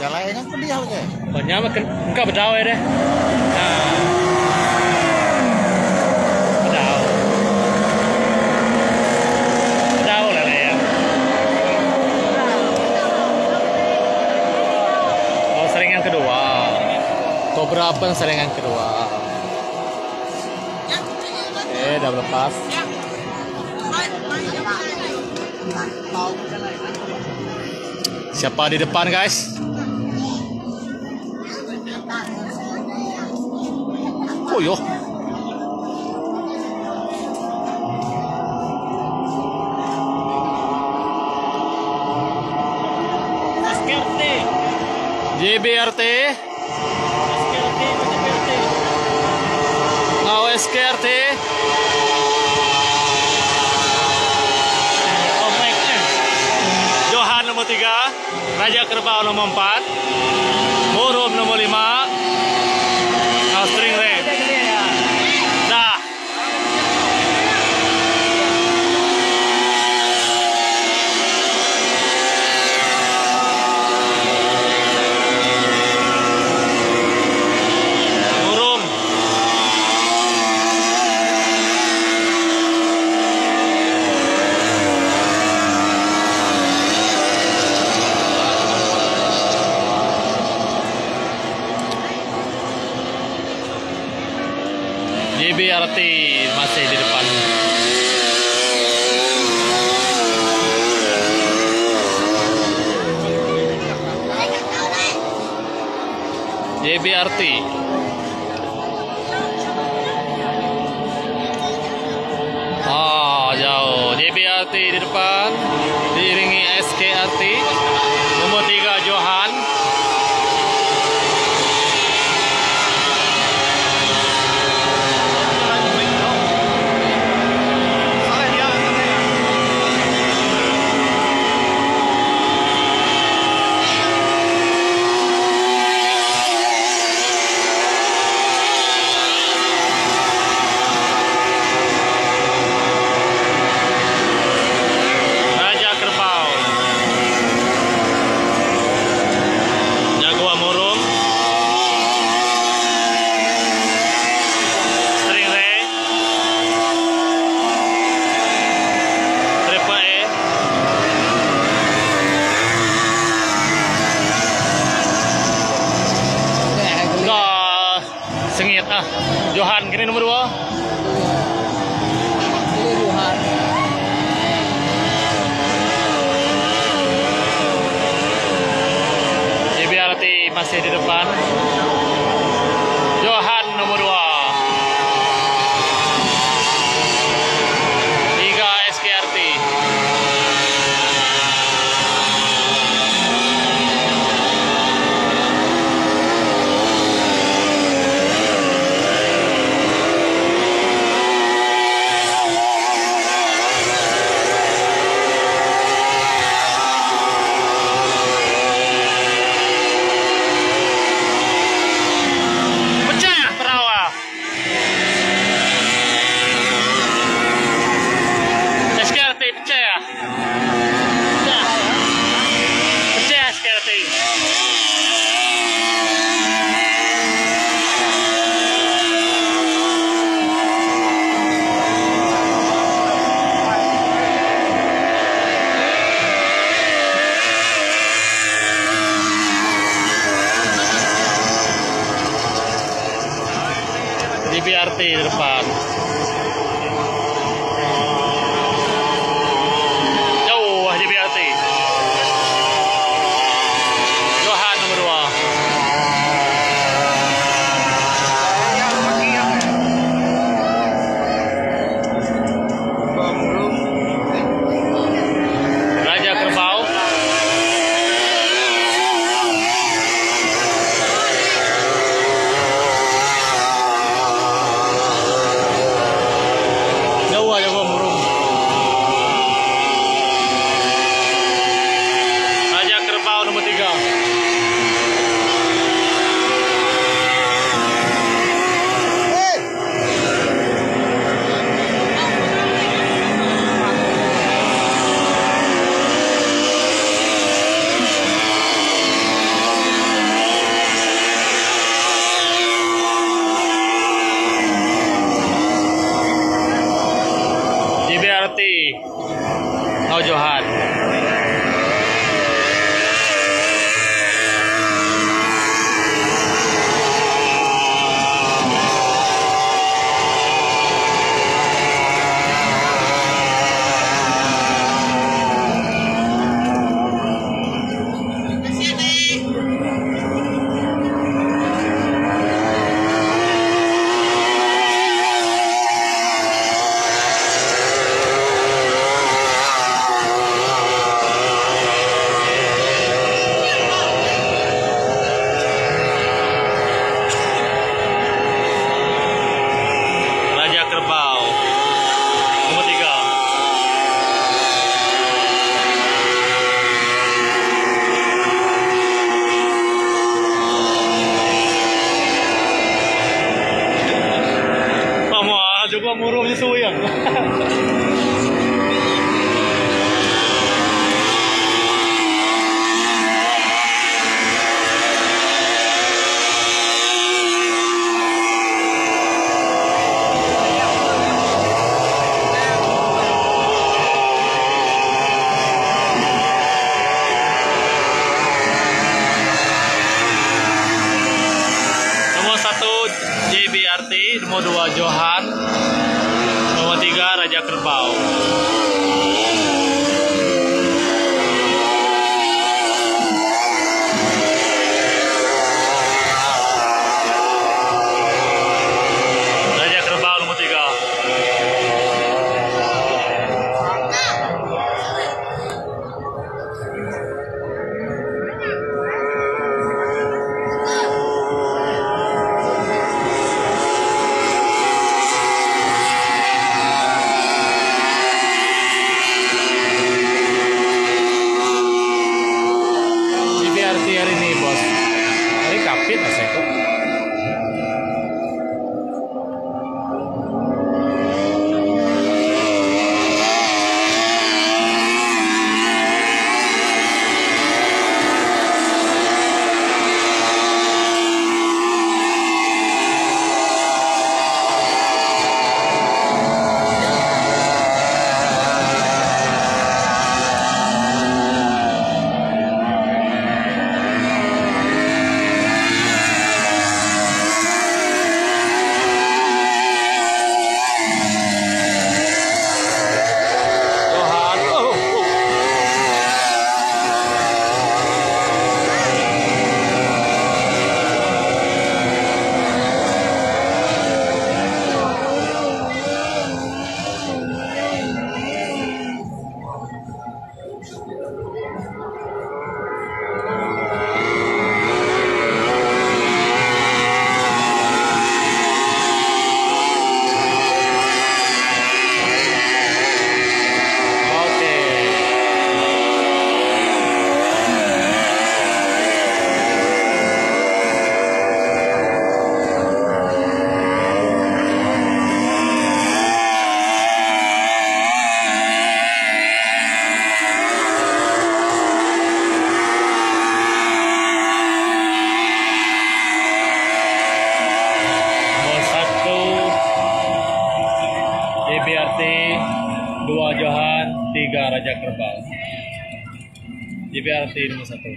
Jalan kan pedih halnya. Banyak makan enggak berdawai deh. Nah. Bedau. Bedau lah ya. Oh, seringan kedua. Kau berapa seringan kedua? Oke, udah lepas. Siapa di depan, guys? Oh, yo. SKRT. JBRT, SKRT, SKRT. ngau SKRT, Raja Kerbau nomor 4, Murum nomor 5, ngau string red. Dah. Murum. JBRT masih di depan. JBRT. Ah, jauh. JBRT di depan, diiringi SKRT. Nomor 3 Johan. Raja Kerbau. Jaguar Murum. String Ray. Triple E. Enggak sengit ah. Johan kini nomor dua. JBRT masih di depan. जो है Johan. Nomor tiga Raja Kerbau. Raja Kerbau. JBRT nomor satu.